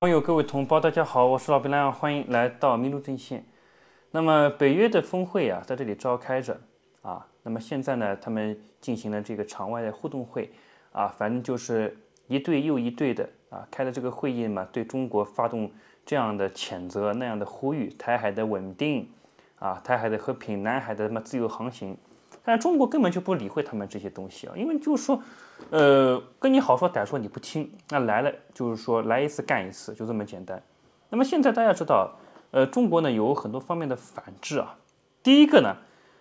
网友各位同胞，大家好，我是老兵蓝，欢迎来到民族阵线。那么北约的峰会啊，在这里召开着啊。那么现在呢，他们进行了这个场外的互动会啊，反正就是一队又一队的啊，开的这个会议嘛，对中国发动这样的谴责，那样的呼吁，台海的稳定啊，台海的和平，南海的什么自由航行。但是中国根本就不理会他们这些东西啊，因为就是说，呃，跟你好说歹说你不听，那来了就是说来一次干一次，就这么简单。那么现在大家知道，呃，中国呢有很多方面的反制啊。第一个呢，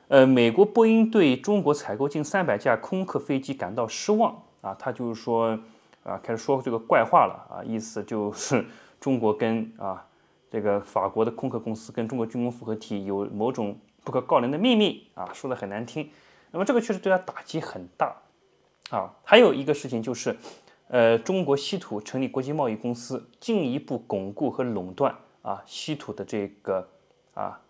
呃，美国波音对中国采购近三百架空客飞机感到失望啊，他就是说啊，开始说这个怪话了啊，意思就是中国跟啊这个法国的空客公司跟中国军工复合体有某种。不可告人的秘密啊，说的很难听。那么这个确实对他打击很大啊。还有一个事情就是，呃，中国稀土成立国际贸易公司，进一步巩固和垄断啊稀土的这个啊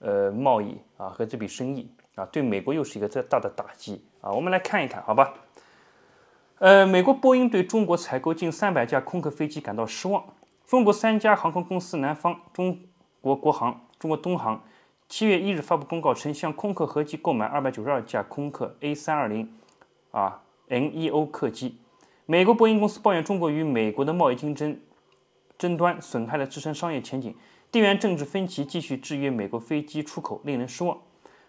呃贸易啊和这笔生意啊，对美国又是一个最大的打击啊。我们来看一看，好吧？呃，美国波音对中国采购近三百架空客飞机感到失望。中国三家航空公司南方、中国国航、中国东航。七月一日发布公告称，向空客合计购买二百九十二架空客 A 三二零啊 neo 客机。美国波音公司抱怨中国与美国的贸易竞争争端损害了自身商业前景，地缘政治分歧继续制约美国飞机出口，令人失望。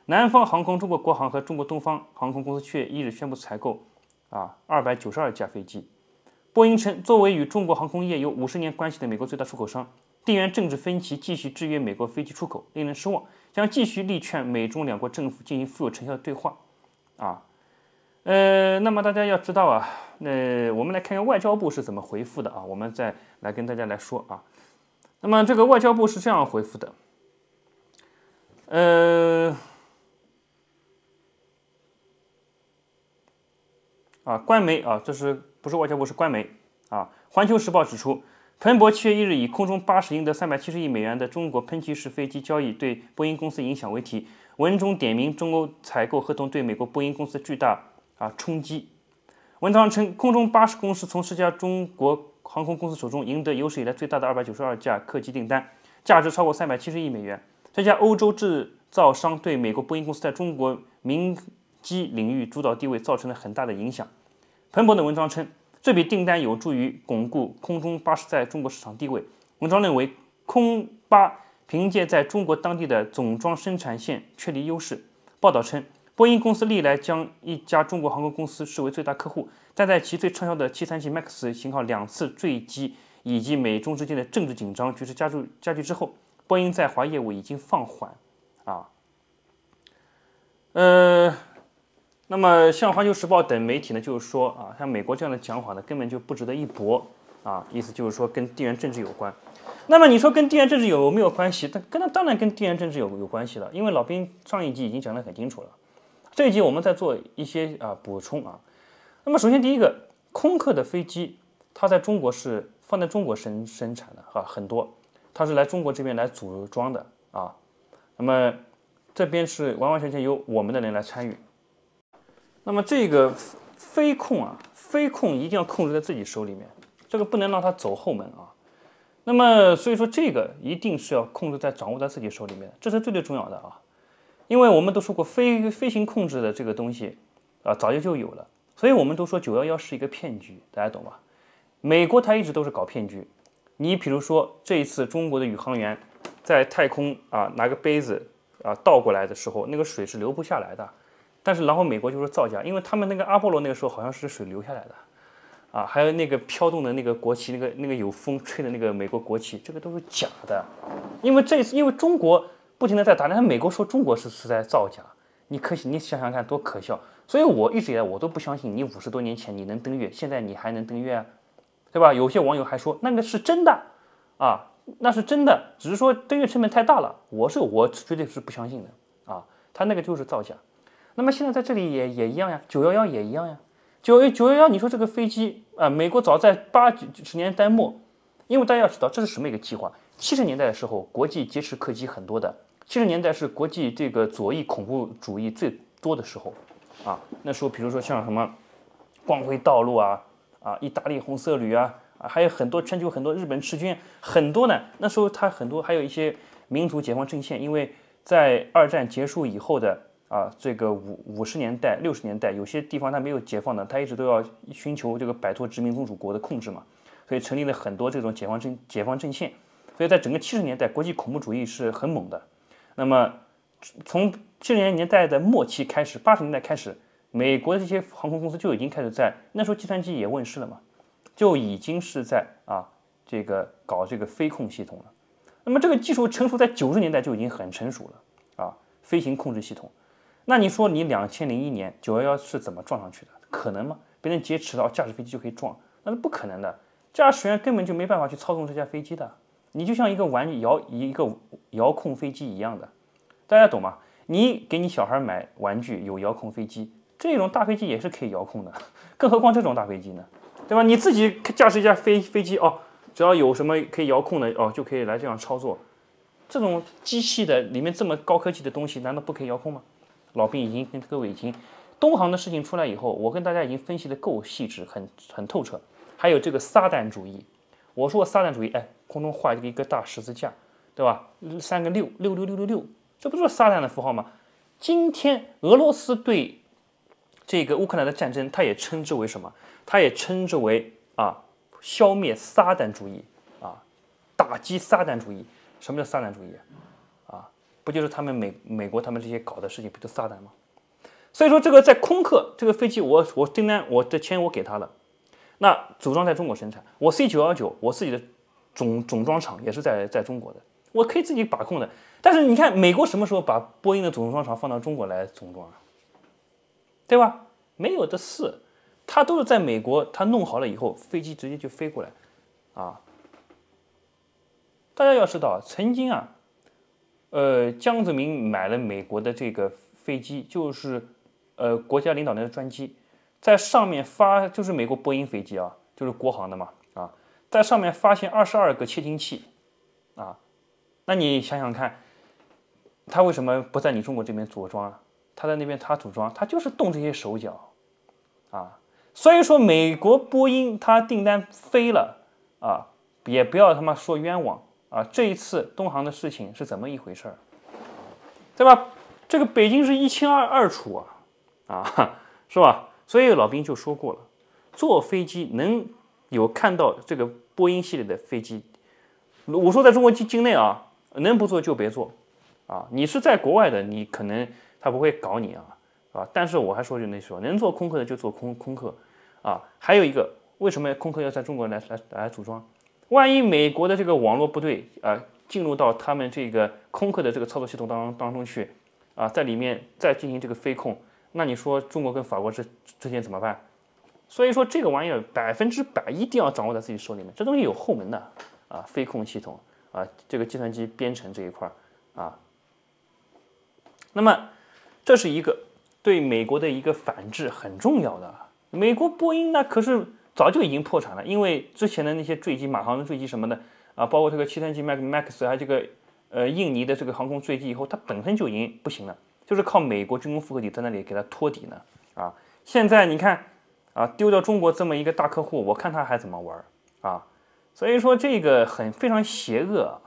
南方航空、中国国航和中国东方航空公司七月一日宣布采购啊二百九十二架飞机。波音称，作为与中国航空业有五十年关系的美国最大出口商。地缘政治分歧继续制约美国飞机出口，令人失望。将继续力劝美中两国政府进行富有成效的对话。啊，呃，那么大家要知道啊，那我们来看看外交部是怎么回复的啊。我们再来跟大家来说啊。那么这个外交部是这样回复的。呃，啊，官媒啊，这是不是外交部是官媒啊？环球时报指出。彭博七月一日以“空中巴士赢得三百七十亿美元的中国喷气式飞机交易对波音公司影响”为题，文中点名中欧采购合同对美国波音公司巨大啊冲击。文章称，空中巴士公司从十家中国航空公司手中赢得有史以来最大的二百九十二架客机订单，价值超过三百七十亿美元。这家欧洲制造商对美国波音公司在中国民机领域主导地位造成了很大的影响。彭博的文章称。这笔订单有助于巩固空中巴士在中国市场地位。文章认为，空巴凭借在中国当地的总装生产线确立优势。报道称，波音公司历来将一家中国航空公司视为最大客户，但在其最畅销的737 MAX 型号两次坠机以及美中之间的政治紧张局势加剧加剧之后，波音在华业务已经放缓。啊，呃。那么，像《环球时报》等媒体呢，就是说啊，像美国这样的讲法呢，根本就不值得一驳啊。意思就是说，跟地缘政治有关。那么你说跟地缘政治有没有关系？它跟它当然跟地缘政治有有关系了。因为老兵上一集已经讲得很清楚了，这一集我们再做一些啊补充啊。那么首先第一个，空客的飞机，它在中国是放在中国生生产的哈，很多，它是来中国这边来组装的啊。那么这边是完完全全由我们的人来参与。那么这个飞控啊，飞控一定要控制在自己手里面，这个不能让它走后门啊。那么所以说这个一定是要控制在掌握在自己手里面，这是最最重要的啊。因为我们都说过飞飞行控制的这个东西啊，早就就有了，所以我们都说九幺幺是一个骗局，大家懂吧？美国它一直都是搞骗局。你比如说这一次中国的宇航员在太空啊拿个杯子啊倒过来的时候，那个水是流不下来的。但是然后美国就说造假，因为他们那个阿波罗那个时候好像是水流下来的，啊，还有那个飘动的那个国旗，那个那个有风吹的那个美国国旗，这个都是假的。因为这次因为中国不停的在打，但是美国说中国是是在造假，你可你想想看多可笑。所以我一直以来我都不相信你五十多年前你能登月，现在你还能登月啊，对吧？有些网友还说那个是真的，啊，那是真的，只是说登月成本太大了。我是我绝对是不相信的啊，他那个就是造假。那么现在在这里也也一样呀，九幺幺也一样呀，九九幺幺，你说这个飞机啊，美国早在八九十年代末，因为大家要知道这是什么一个计划？七十年代的时候，国际劫持客机很多的，七十年代是国际这个左翼恐怖主义最多的时候，啊，那时候比如说像什么光辉道路啊，啊，意大利红色旅啊，啊，还有很多全球很多日本赤军，很多呢。那时候他很多还有一些民族解放阵线，因为在二战结束以后的啊，这个五五十年代、六十年代，有些地方它没有解放的，它一直都要寻求这个摆脱殖民宗主国的控制嘛，所以成立了很多这种解放阵解放阵线。所以在整个七十年代，国际恐怖主义是很猛的。那么从七十年代的末期开始，八十年代开始，美国的这些航空公司就已经开始在那时候计算机也问世了嘛，就已经是在啊这个搞这个飞控系统了。那么这个技术成熟在九十年代就已经很成熟了啊，飞行控制系统。那你说你两千零一年九幺幺是怎么撞上去的？可能吗？别人劫持到驾驶飞机就可以撞？那是不可能的，驾驶员根本就没办法去操纵这架飞机的。你就像一个玩遥一个遥控飞机一样的，大家懂吗？你给你小孩买玩具有遥控飞机，这种大飞机也是可以遥控的，更何况这种大飞机呢？对吧？你自己驾驶一架飞飞机哦，只要有什么可以遥控的哦，就可以来这样操作。这种机器的里面这么高科技的东西，难道不可以遥控吗？老兵已经跟各位已经东航的事情出来以后，我跟大家已经分析的够细致，很很透彻。还有这个撒旦主义。我说撒旦主义，哎，空中画一个一个大十字架，对吧？三个六六六六六六，这不就是撒旦的符号吗？今天俄罗斯对这个乌克兰的战争，他也称之为什么？他也称之为啊，消灭撒旦主义啊，打击撒旦主义。什么叫撒旦主义？不就是他们美美国他们这些搞的事情，不就撒旦吗？所以说这个在空客这个飞机，我我订单我的钱我给他了。那组装在中国生产，我 C 九幺九，我自己的总总装厂也是在在中国的，我可以自己把控的。但是你看，美国什么时候把波音的总装厂放到中国来总装啊？对吧？没有的事，他都是在美国，他弄好了以后，飞机直接就飞过来，啊！大家要知道，曾经啊，呃，江泽民买了美国的这个飞机，就是呃国家领导人的专机。在上面发就是美国波音飞机啊，就是国航的嘛啊，在上面发现二十二个窃听器啊，那你想想看，他为什么不在你中国这边组装啊？他在那边他组装，他就是动这些手脚啊。所以说美国波音他订单飞了啊，也不要他妈说冤枉啊。这一次东航的事情是怎么一回事儿，对吧？这个北京是一清二二楚啊啊，是吧？所以老兵就说过了，坐飞机能有看到这个波音系列的飞机，我说在中国境境内啊，能不坐就别坐啊。你是在国外的，你可能他不会搞你啊，啊。但是我还说句那说，能坐空客的就坐空空客啊。还有一个，为什么空客要在中国来来来组装？万一美国的这个网络部队啊进入到他们这个空客的这个操作系统当当中去啊，在里面再进行这个飞控。那你说中国跟法国之之间怎么办？所以说这个玩意儿百分之百一定要掌握在自己手里面，这东西有后门的啊，飞控系统啊，这个计算机编程这一块儿啊。那么这是一个对美国的一个反制很重要的。美国波音那可是早就已经破产了，因为之前的那些坠机，马航的坠机什么的啊，包括这个七三七 Max Max 还有这个呃印尼的这个航空坠机以后，它本身就已经不行了。就是靠美国军工复合体在那里给它托底呢，啊，现在你看，啊，丢掉中国这么一个大客户，我看他还怎么玩啊？所以说这个很非常邪恶。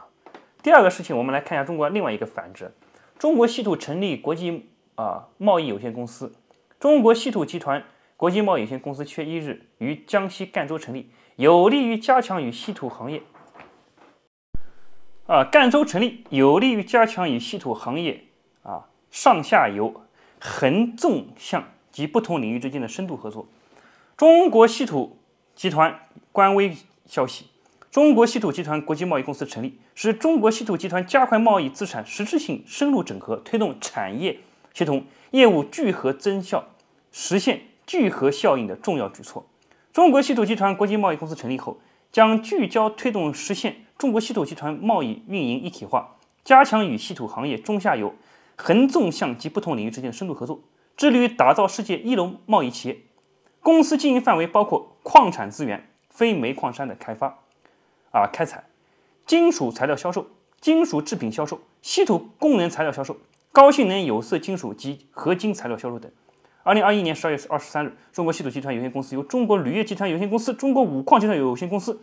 第二个事情，我们来看一下中国另外一个反制，中国稀土成立国际啊贸易有限公司，中国稀土集团国际贸易有限公司七月一日于江西赣州成立，有利于加强与稀土行业啊，赣州成立有利于加强与稀土行业啊。上下游、横纵向及不同领域之间的深度合作。中国稀土集团官微消息：中国稀土集团国际贸易公司成立，是中国稀土集团加快贸易资产实质性深入整合，推动产业协同、业务聚合增效，实现聚合效应的重要举措。中国稀土集团国际贸易公司成立后，将聚焦推动实现中国稀土集团贸易运营一体化，加强与稀土行业中下游。横纵向及不同领域之间的深度合作，致力于打造世界一流贸易企业。公司经营范围包括矿产资源、非煤矿山的开发、啊开采、金属材料销售、金属制品销售、稀土功能材料销售、高性能有色金属及合金材料销售等。二零二一年十二月二十三日，中国稀土集团有限公司由中国铝业集团有限公司、中国五矿集团有限公司、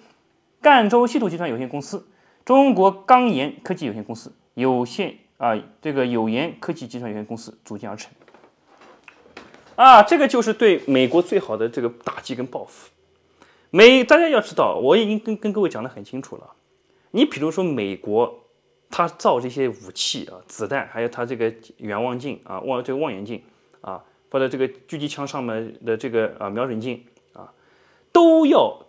赣州稀土集团有限公司、中国钢岩科技有限公司有限啊这个有盐科技集团有限公司组建而成。啊，这个就是对美国最好的这个打击跟报复。美，大家要知道，我已经跟跟各位讲得很清楚了。你比如说美国，它造这些武器啊、子弹，还有它这个远望镜啊、望这个望远镜啊，或者这个狙击枪上面的这个啊瞄准镜啊，都要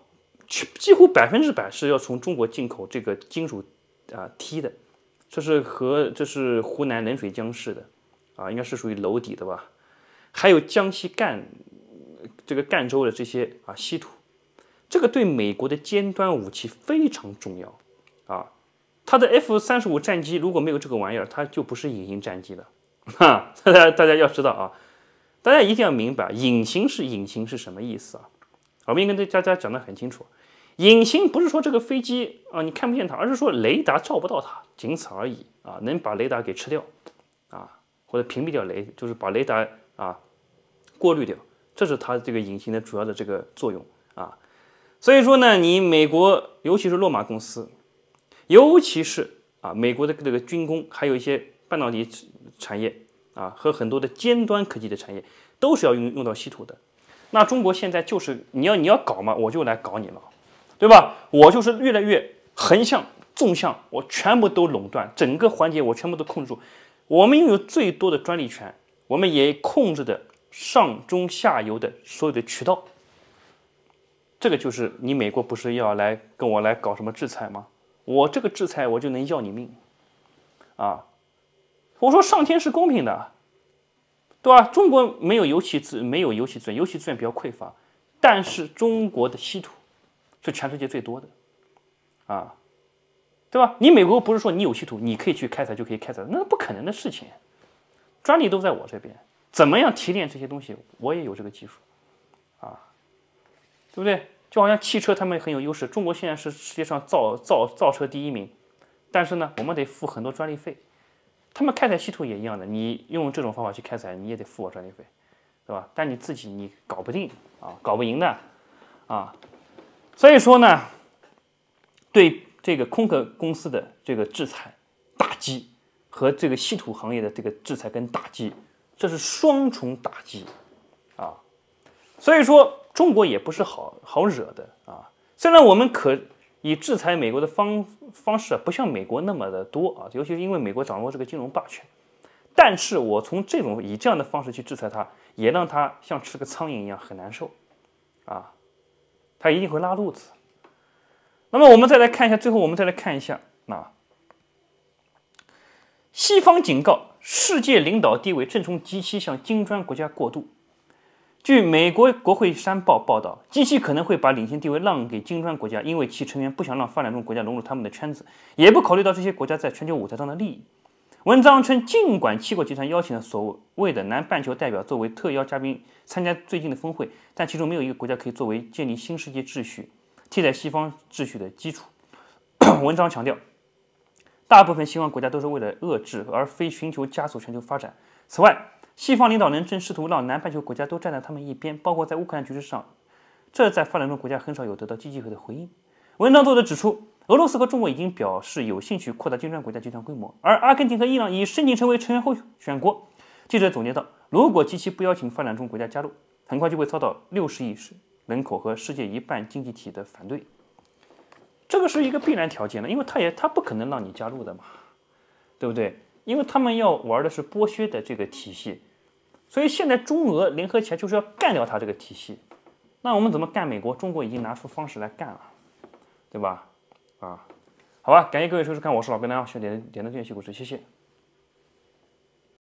几几乎百分之百是要从中国进口这个金属啊梯的，这是和这是湖南冷水江市的啊，应该是属于娄底的吧。还有江西赣这个赣州的这些啊稀土，这个对美国的尖端武器非常重要啊。它的 F 三十五战机如果没有这个玩意儿，它就不是隐形战机了。哈，大家大家要知道啊，大家一定要明白，隐形是隐形是什么意思啊？我们应该跟大家讲的很清楚，隐形不是说这个飞机啊你看不见它，而是说雷达照不到它，仅此而已啊，能把雷达给吃掉啊，或者屏蔽掉雷，就是把雷达啊。过滤掉，这是它这个隐形的主要的这个作用啊。所以说呢，你美国尤其是洛马公司，尤其是啊美国的这个军工，还有一些半导体产业啊和很多的尖端科技的产业，都是要用用到稀土的。那中国现在就是你要你要搞嘛，我就来搞你了，对吧？我就是越来越横向、纵向，我全部都垄断，整个环节我全部都控制住。我们拥有最多的专利权，我们也控制的。上中下游的所有的渠道，这个就是你美国不是要来跟我来搞什么制裁吗？我这个制裁我就能要你命啊！我说上天是公平的，对吧？中国没有油气资没有油气资源，油气资源比较匮乏，但是中国的稀土是全世界最多的啊，对吧？你美国不是说你有稀土你可以去开采就可以开采，那不可能的事情，专利都在我这边。怎么样提炼这些东西？我也有这个技术，啊，对不对？就好像汽车，他们很有优势。中国现在是世界上造造造车第一名，但是呢，我们得付很多专利费。他们开采稀土也一样的，你用这种方法去开采，你也得付我专利费，对吧？但你自己你搞不定啊，搞不赢的啊。所以说呢，对这个空壳公司的这个制裁打击和这个稀土行业的这个制裁跟打击。这是双重打击，啊，所以说中国也不是好好惹的啊。虽然我们可以制裁美国的方方式不像美国那么的多啊，尤其是因为美国掌握这个金融霸权，但是我从这种以这样的方式去制裁它，也让它像吃个苍蝇一样很难受，啊，它一定会拉肚子。那么我们再来看一下，最后我们再来看一下啊，西方警告。世界领导地位正从极其向金砖国家过渡。据美国国会山报报道，G7 可能会把领先地位让给金砖国家，因为其成员不想让发展中国家融入他们的圈子，也不考虑到这些国家在全球舞台上的利益。文章称，尽管七国集团邀请了所谓的南半球代表作为特邀嘉宾参加最近的峰会，但其中没有一个国家可以作为建立新世界秩序、替代西方秩序的基础。文章强调。大部分西方国家都是为了遏制，而非寻求加速全球发展。此外，西方领导人正试图让南半球国家都站在他们一边，包括在乌克兰局势上，这在发展中国家很少有得到积极和的回应。文章作者指出，俄罗斯和中国已经表示有兴趣扩大金砖国家集团规模，而阿根廷和伊朗已申请成为成员候选国。记者总结道：“如果机器不邀请发展中国家加入，很快就会遭到六十亿人口和世界一半经济体的反对。”这个是一个必然条件了，因为他也他不可能让你加入的嘛，对不对？因为他们要玩的是剥削的这个体系，所以现在中俄联合起来就是要干掉他这个体系。那我们怎么干？美国、中国已经拿出方式来干了，对吧？啊，好吧，感谢各位收看，我是老跟大家学点点的这些故事，谢谢。